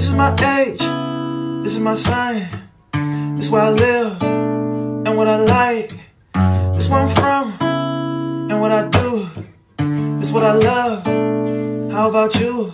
This is my age, this is my sign. This is where I live and what I like. This is where I'm from and what I do. This is what I love. How about you?